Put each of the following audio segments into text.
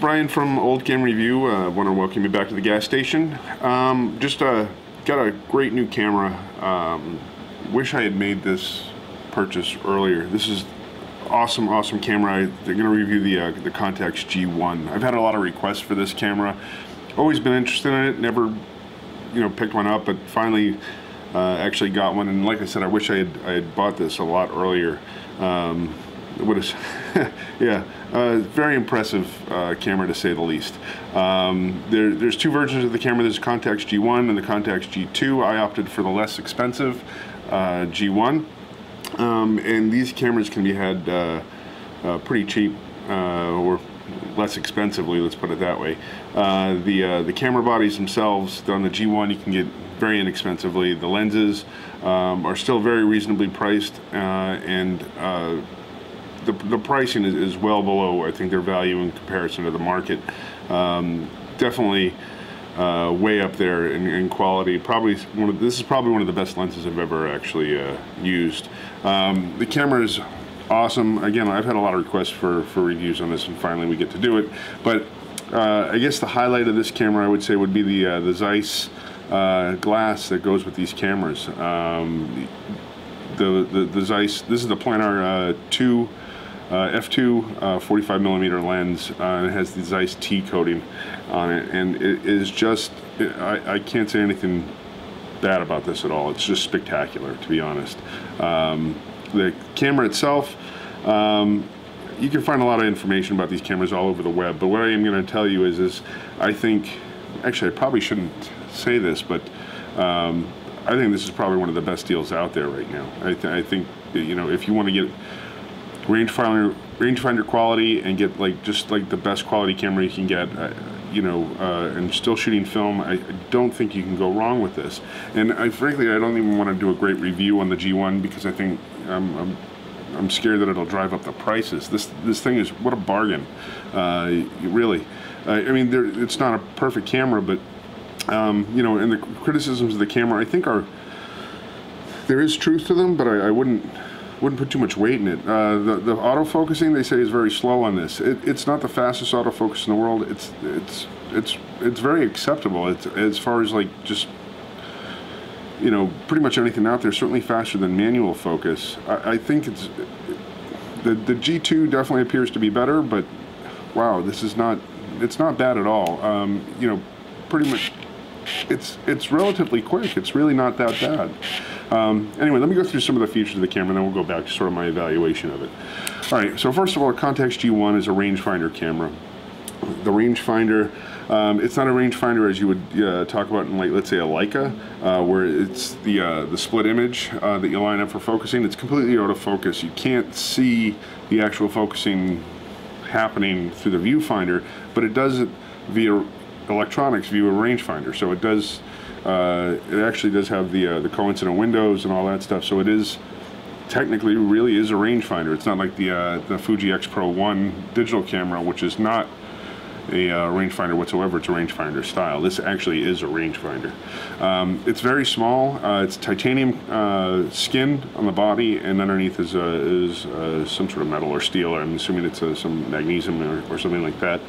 Brian from Old Game Review. I uh, want to welcome you back to the gas station. Um, just uh, got a great new camera. Um, wish I had made this purchase earlier. This is awesome, awesome camera. I, they're going to review the uh, the Contax G1. I've had a lot of requests for this camera. Always been interested in it. Never, you know, picked one up, but finally uh, actually got one. And like I said, I wish I had I had bought this a lot earlier. Um, what is yeah uh, very impressive uh, camera to say the least. Um, there, there's two versions of the camera. There's Contax G1 and the Contax G2 I opted for the less expensive uh, G1 um, and these cameras can be had uh, uh, pretty cheap uh, or less expensively let's put it that way. The the camera bodies themselves on the G1 you can get very inexpensively. The lenses um, are still very reasonably priced and the, the pricing is, is, well below, I think, their value in comparison to the market. Um, definitely uh, way up there in, in, quality. Probably one of this is probably one of the best lenses I've ever actually uh, used. Um, the camera is awesome. Again, I've had a lot of requests for, for reviews on this, and finally we get to do it. But uh, I guess the highlight of this camera, I would say, would be the uh, the Zeiss uh, glass that goes with these cameras. Um, the, the, the Zeiss, this is the Planar uh, 2 uh, f2 uh, 45 millimeter lens uh, and it has the Zeiss T coating on it and it is just it, I, I, can't say anything bad about this at all. It's just spectacular to be honest. Um, the camera itself um, you can find a lot of information about these cameras all over the web but what I am going to tell you is is I think actually I probably shouldn't say this but um, I think this is probably one of the best deals out there right now. I, th I think you know if you want to get rangefinder rangefinder quality and get like just like the best quality camera you can get uh, you know uh, and still shooting film I, don't think you can go wrong with this. And I frankly I don't even want to do a great review on the G1 because I think I'm, I'm, I'm scared that it'll drive up the prices. This this thing is what a bargain uh, really. I mean there, it's not a perfect camera but um, you know and the criticisms of the camera I think are there is truth to them but I, I wouldn't wouldn't put too much weight in it. Uh, the, the autofocusing they say is very slow on this. It, it's not the fastest autofocus in the world. It's it's it's it's very acceptable. It's as far as like just you know pretty much anything out there. Certainly faster than manual focus. I, I think it's the the G2 definitely appears to be better, but wow, this is not it's not bad at all. Um, you know, pretty much it's it's relatively quick. It's really not that bad. Um, anyway, let me go through some of the features of the camera, and then we'll go back to sort of my evaluation of it. All right, so first of all, Contax G1 is a rangefinder camera. The rangefinder, um, it's not a rangefinder as you would uh, talk about in like, let's say a Leica, uh, where it's the, uh, the split image uh, that you line up for focusing. It's completely out of focus. You can't see the actual focusing happening through the viewfinder, but it does it via electronics view a rangefinder. So it does uh, it actually does have the uh, the coincident windows and all that stuff. So it is technically really is a rangefinder. It's not like the uh, the Fuji X Pro One digital camera, which is not a uh, rangefinder whatsoever. It's a rangefinder style. This actually is a rangefinder. Um, it's very small. Uh, it's titanium uh, skin on the body, and underneath is, is some sort of metal or steel. I'm assuming it's some magnesium or, or, something like that.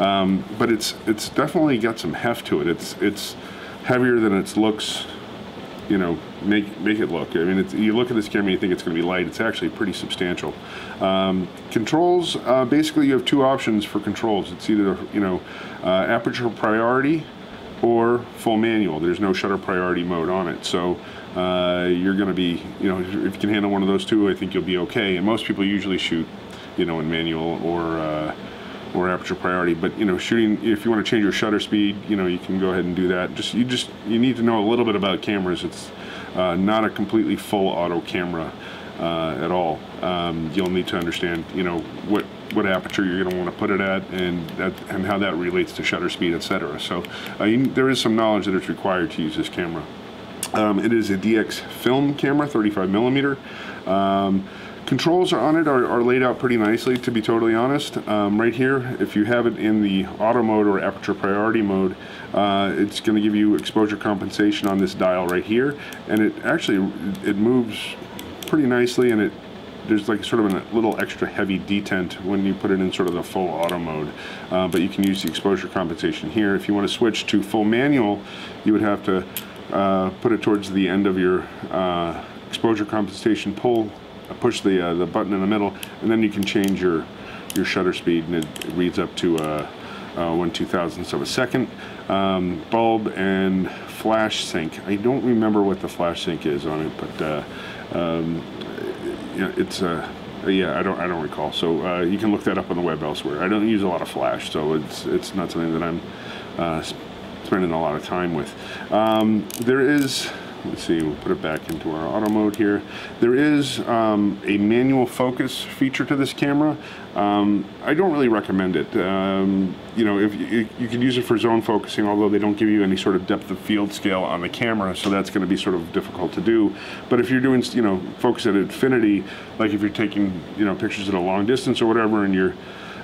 Um, but it's it's definitely got some heft to it. It's it's heavier than it looks you know make make it look. I mean you look at this camera you think it's going to be light. It's actually pretty substantial. Um, controls uh, basically you have two options for controls. It's either you know uh, aperture priority or full manual. There's no shutter priority mode on it. So uh, you're going to be you know if you can handle one of those two I think you'll be okay. And most people usually shoot you know in manual or uh, or aperture priority. But you know, shooting if you want to change your shutter speed, you know, you can go ahead and do that. Just you just you need to know a little bit about cameras. It's uh, not a completely full auto camera uh, at all. Um, you'll need to understand, you know, what what aperture you're going to want to put it at, and that and how that relates to shutter speed, etc. So uh, you, there is some knowledge that is required to use this camera. Um, it is a DX film camera, 35 millimeter. Um, Controls are on it are, are, laid out pretty nicely, to be totally honest. Um, right here, if you have it in the auto mode or aperture priority mode, uh, it's going to give you exposure compensation on this dial right here, and it actually it moves pretty nicely, and it there's like sort of a little extra heavy detent when you put it in sort of the full auto mode. Uh, but you can use the exposure compensation here. If you want to switch to full manual, you would have to uh, put it towards the end of your uh, exposure compensation, pull, push the uh, the button in the middle, and then you can change your your shutter speed, and it, reads up to uh, uh, one two thousandths of a second. Um, bulb and flash sync. I don't remember what the flash sync is on it, but uh, um, it's uh, yeah, I don't I don't recall. So uh, you can look that up on the web elsewhere. I don't use a lot of flash, so it's it's not something that I'm uh, spending a lot of time with. Um, there is let's see, we'll put it back into our auto mode here. There is um, a manual focus feature to this camera. Um, I don't really recommend it. Um, you know, if you, you, can use it for zone focusing, although they don't give you any sort of depth of field scale on the camera, so that's going to be sort of difficult to do. But if you're doing, you know, focus at infinity, like if you're taking, you know, pictures at a long distance or whatever, and you're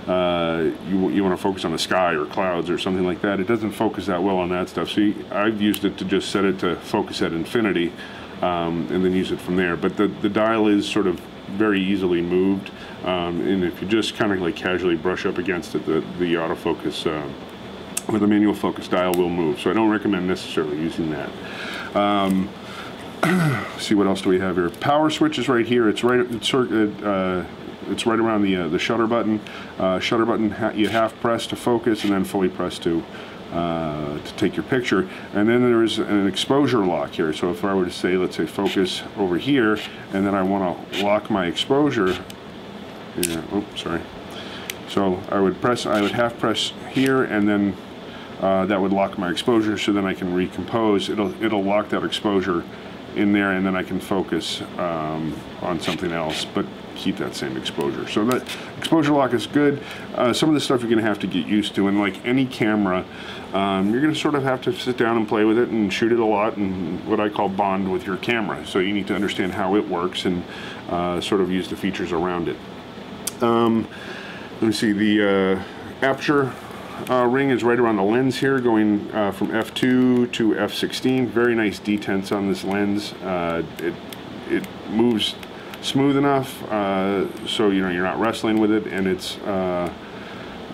uh, you, you want to focus on the sky or clouds or something like that. It doesn't focus that well on that stuff. So you, I've used it to just set it to focus at infinity um, and then use it from there. But the, the dial is sort of very easily moved. Um, and if you just kind of like casually brush up against it, the, the autofocus uh, or the manual focus dial will move. So I don't recommend necessarily using that. Um, see what else do we have here? Power switch is right here. It's right. It's, uh, it's right around the, uh, the shutter button. Uh, shutter button ha you half press to focus and then fully press to, uh, to take your picture. And then there's an exposure lock here. So if I were to say, let's say focus over here, and then I want to lock my exposure, oh, sorry. So I would press, I would half press here and then uh, that would lock my exposure so then I can recompose. It'll, it'll lock that exposure in there and then I can focus um, on something else. But keep that same exposure. So that exposure lock is good. Uh, some of the stuff you're going to have to get used to, and like any camera, um, you're going to sort of have to sit down and play with it and shoot it a lot and what I call bond with your camera. So you need to understand how it works and uh, sort of use the features around it. Um, let me see, the uh, aperture uh, ring is right around the lens here, going uh, from f2 to f16. Very nice detents on this lens. Uh, it, it moves smooth enough uh, so you know you're not wrestling with it and it's uh,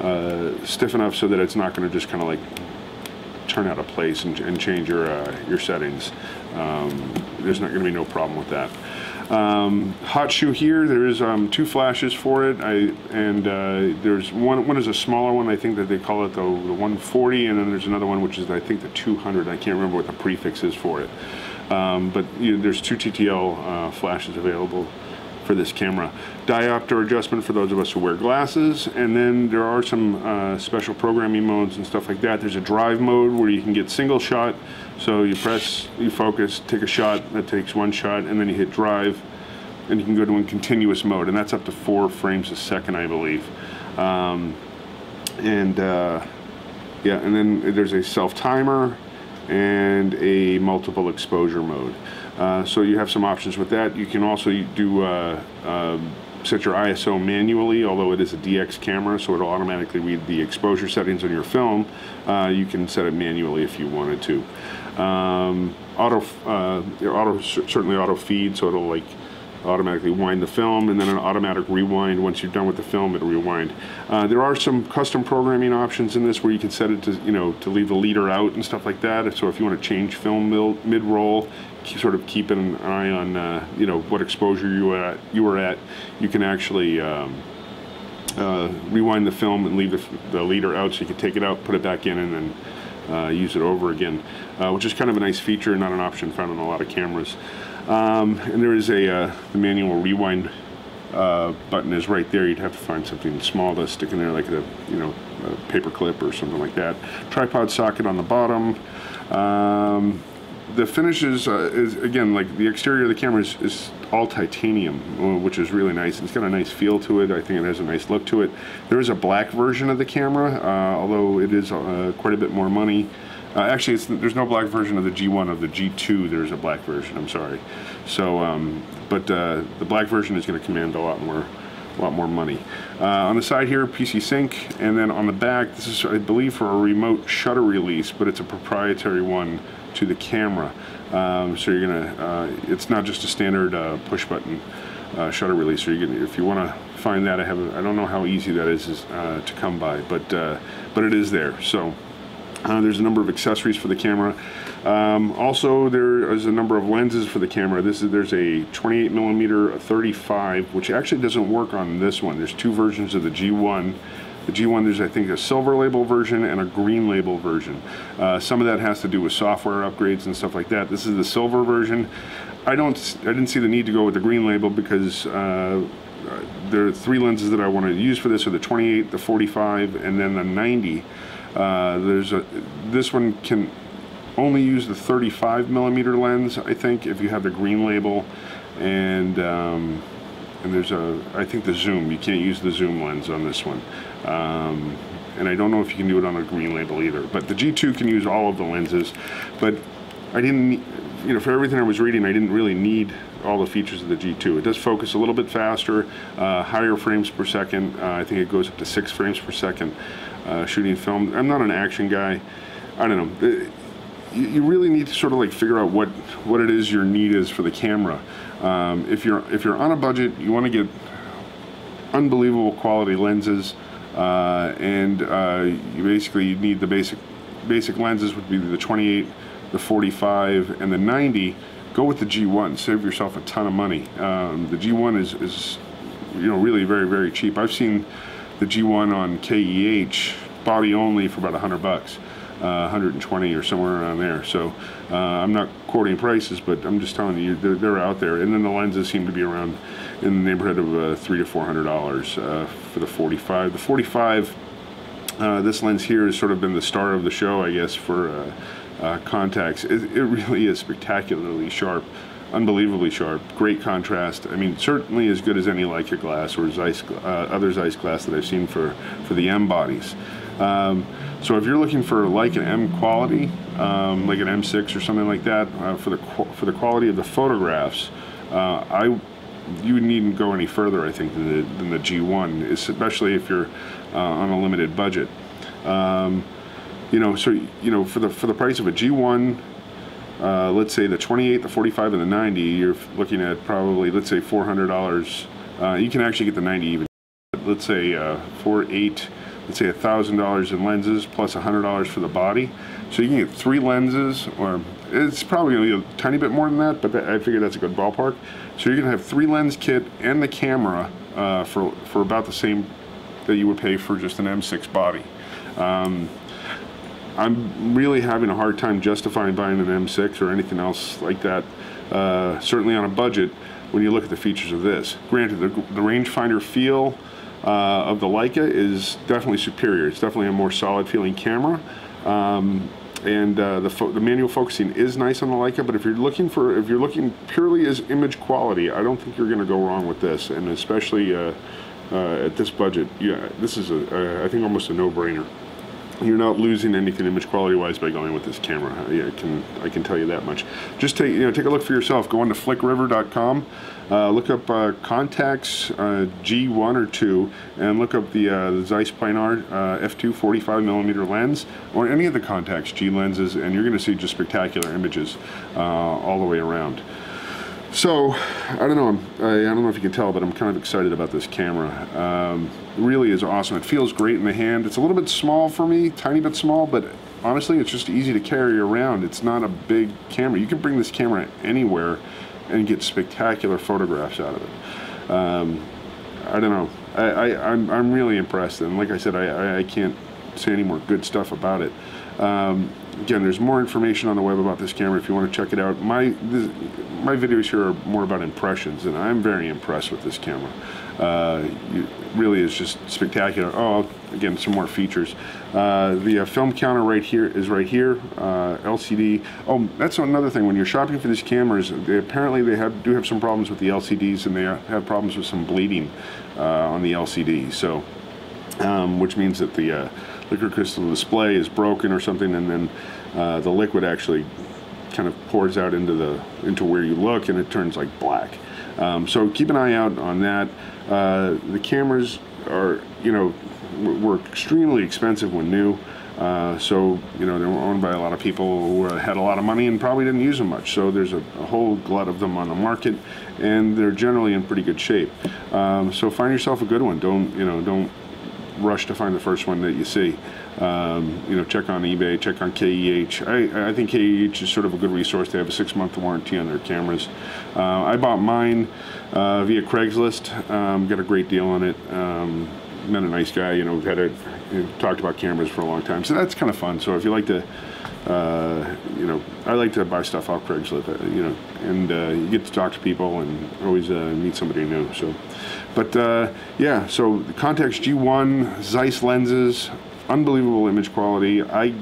uh, stiff enough so that it's not going to just kind of like turn out of place and, and change your your settings. Um, there's not going to be no problem with that. Um, hot shoe here, there's um, two flashes for it, I, and uh, there's one, one is a smaller one, I think that they call it the, the 140, and then there's another one which is I think the 200, I can't remember what the prefix is for it. Um, but you know, there's two TTL uh, flashes available for this camera. Diopter adjustment for those of us who wear glasses, and then there are some uh, special programming modes and stuff like that. There's a drive mode where you can get single shot, so you press, you focus, take a shot, that takes one shot, and then you hit drive, and you can go to a continuous mode, and that's up to four frames a second, I believe. Um, and uh, yeah, and then there's a self timer, and a multiple exposure mode. Uh, so you have some options with that. You can also do uh, uh, set your ISO manually, although it is a DX camera, so it'll automatically read the exposure settings on your film. Uh, you can set it manually if you wanted to. Um, auto, uh, auto certainly auto feed, so it'll like automatically wind the film and then an automatic rewind. Once you're done with the film it'll rewind. Uh, there are some custom programming options in this where you can set it to you know to leave the leader out and stuff like that. So if you want to change film mid-roll sort of keep an eye on uh, you know what exposure you at you were at you can actually um, uh, rewind the film and leave the, the, leader out so you can take it out put it back in and then uh, use it over again uh, which is kind of a nice feature not an option found on a lot of cameras um, and there is a uh, the manual rewind uh, button is right there. You'd have to find something small to stick in there, like a you know a paper clip or something like that. Tripod socket on the bottom. Um, the finishes uh, is again like the exterior of the camera is, is, all titanium, uh, which is really nice. It's got a nice feel to it. I think it has a nice look to it. There is a black version of the camera, uh, although it is uh, quite a bit more money. Uh, actually, there's no black version of the G1. Of the G2, there's a black version. I'm sorry. So, um, but uh, the black version is going to command a lot more, a lot more money. Uh, on the side here, PC Sync, and then on the back, this is, I believe, for a remote shutter release, but it's a proprietary one to the camera. Um, so you're gonna, uh, it's not just a standard uh, push button uh, shutter releaser. You can, if you want to find that, I have I don't know how easy that is, is uh, to come by, but uh, but it is there. So. There's a number of accessories for the camera. Um, also, there is a number of lenses for the camera. This is there's a 28 millimeter, a 35, which actually doesn't work on this one. There's two versions of the G1. The G1, there's I think a silver label version and a green label version. Uh, some of that has to do with software upgrades and stuff like that. This is the silver version. I don't, I didn't see the need to go with the green label because uh, there are three lenses that I want to use for this are the 28, the 45, and then the 90. Uh, there's a this one can only use the 35 millimeter lens I think if you have the green label and um, and there's a I think the zoom you can't use the zoom lens on this one um, and I don't know if you can do it on a green label either but the G2 can use all of the lenses but I didn't you know for everything I was reading I didn't really need all the features of the G2 it does focus a little bit faster uh, higher frames per second uh, I think it goes up to six frames per second uh, shooting film. I'm not an action guy. I don't know. Uh, you really need to sort of like figure out what what it is your need is for the camera. Um, if you're if you're on a budget, you want to get unbelievable quality lenses, uh, and uh, you basically you need the basic basic lenses would be the 28, the 45, and the 90. Go with the G1. Save yourself a ton of money. Um, the G1 is is you know really very very cheap. I've seen the G1 on KEH body only for about 100 bucks. Uh, 120 or somewhere around there. So uh, I'm not quoting prices, but I'm just telling you they're, they're, out there. And then the lenses seem to be around in the neighborhood of uh, three to four hundred dollars uh, for the 45. The 45, uh, this lens here has sort of been the star of the show, I guess, for uh, Contax. It, it, really is spectacularly sharp unbelievably sharp, great contrast. I mean, certainly as good as any Leica glass or Zeiss, uh, other Zeiss glass that I've seen for, for the M bodies. Um, so if you're looking for like an M quality, um, like an M6 or something like that, uh, for the for the quality of the photographs, uh, I you needn't go any further, I think, than the, than the G1, especially if you're uh, on a limited budget. Um, you know, so you know, for the for the price of a G1 uh, let's say the 28, the 45, and the 90, you're looking at probably, let's say $400. Uh, you can actually get the 90 even. Let's say uh, four, eight, let's say $1,000 in lenses plus $100 for the body. So you can get three lenses, or it's probably going to be a tiny bit more than that, but that, I figure that's a good ballpark. So you're going to have three lens kit and the camera uh, for, for about the same that you would pay for just an M6 body. Um, I'm really having a hard time justifying buying an M6 or anything else like that, uh, certainly on a budget, when you look at the features of this. Granted, the, the rangefinder feel uh, of the Leica is definitely superior. It's definitely a more solid feeling camera. Um, and uh, the, the, manual focusing is nice on the Leica, but if you're looking for, if you're looking purely as image quality, I don't think you're going to go wrong with this, and especially uh, uh, at this budget, yeah, this is a, I think almost a no-brainer you're not losing anything image quality wise by going with this camera. I, I can I can tell you that much. Just take you know take a look for yourself. Go on to flickriver.com, uh, look up uh, Contax uh, G1 or 2, and look up the, uh, the Zeiss Planar uh, f2 45 millimeter lens or any of the Contax G lenses, and you're going to see just spectacular images uh, all the way around. So, I don't know, I, I, don't know if you can tell, but I'm kind of excited about this camera. Um, really is awesome. It feels great in the hand. It's a little bit small for me, tiny bit small, but honestly, it's just easy to carry around. It's not a big camera. You can bring this camera anywhere and get spectacular photographs out of it. Um, I don't know. I, I, I'm, I'm really impressed, and like I said, I, I can't say any more good stuff about it. Um, again, there's more information on the web about this camera if you want to check it out. My this, my videos here are more about impressions, and I'm very impressed with this camera. Uh, it really is just spectacular. Oh, again, some more features. Uh, the uh, film counter right here is right here. Uh, LCD. Oh, that's another thing. When you're shopping for these cameras, they, apparently they have do have some problems with the LCDs, and they have problems with some bleeding uh, on the LCD. So, um, which means that the uh, liquid crystal display is broken or something, and then uh, the liquid actually kind of pours out into the into where you look, and it turns like black. Um, so keep an eye out on that. Uh, the cameras are, you know, were extremely expensive when new. Uh, so, you know, they were owned by a lot of people who uh, had a lot of money and probably didn't use them much. So there's a, a whole glut of them on the market, and they're generally in pretty good shape. Um, so find yourself a good one. Don't, you know, don't rush to find the first one that you see. Um, you know, check on eBay, check on KEH. I, I think KEH is sort of a good resource. They have a six-month warranty on their cameras. Uh, I bought mine uh, via Craigslist. Um, got a great deal on it. Um, met a nice guy. You know, we've had a, talked about cameras for a long time, so that's kind of fun. So if you like to, uh, you know, I like to buy stuff off Craigslist. uh, You know, and uh, you get to talk to people and always uh, meet somebody new. So, but uh, yeah, so the Contax G1 Zeiss lenses, unbelievable image quality. I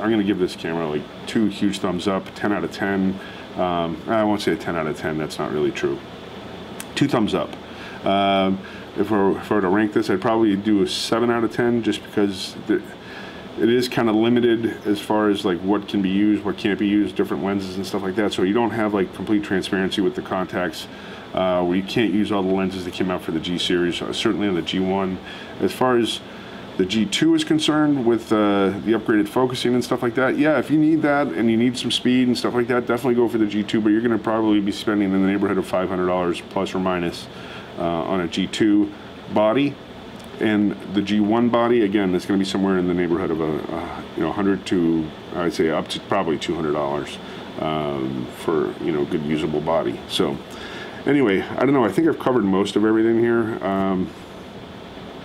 I'm gonna give this camera like two huge thumbs up, 10 out of 10. Um, I won't say a 10 out of 10. That's not really true two thumbs up. Um, if, I were, if I were to rank this, I'd probably do a seven out of ten, just because the, it is kind of limited as far as like what can be used, what can't be used, different lenses and stuff like that. So you don't have like complete transparency with the Contax, uh, where you can't use all the lenses that came out for the G series. Uh, certainly on the G1. As far as the G2 is concerned with uh, the upgraded focusing and stuff like that, yeah, if you need that and you need some speed and stuff like that, definitely go for the G2, but you're going to probably be spending in the neighborhood of $500 plus or minus uh, on a G2 body. And the G1 body, again, it's going to be somewhere in the neighborhood of a, a you know 100 to I'd say up to probably $200 um, for you know good usable body. So anyway, I don't know. I think I've covered most of everything here. Um,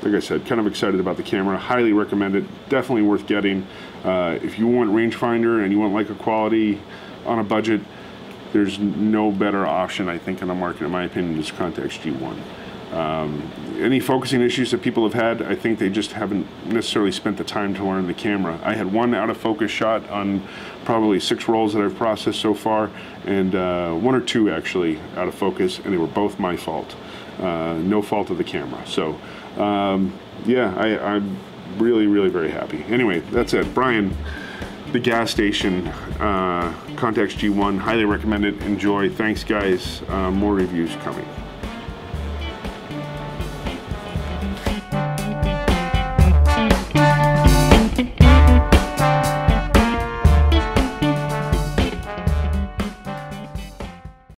like I said, kind of excited about the camera. Highly recommend it. Definitely worth getting. Uh, if you want rangefinder and you want Leica quality on a budget, there's no better option, I think, in the market, in my opinion, is Contax G1. Um, any focusing issues that people have had, I think they just haven't necessarily spent the time to learn the camera. I had one out of focus shot on probably six rolls that I've processed so far, and uh, one or two actually out of focus, and they were both my fault. Uh, no fault of the camera. So, um, yeah, I, I'm really, really very happy. Anyway, that's it. Brian, the gas station, uh, Contax G1, highly recommend it. Enjoy. Thanks, guys. Uh, more reviews coming.